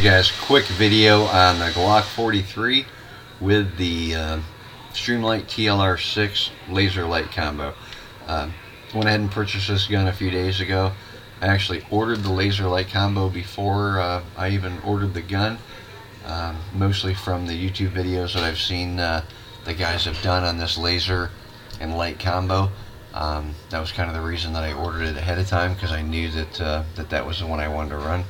You guys, quick video on the Glock 43 with the uh, Streamlight TLR6 laser light combo. Uh, went ahead and purchased this gun a few days ago. I actually ordered the laser light combo before uh, I even ordered the gun. Um, mostly from the YouTube videos that I've seen uh, the guys have done on this laser and light combo. Um, that was kind of the reason that I ordered it ahead of time because I knew that, uh, that that was the one I wanted to run.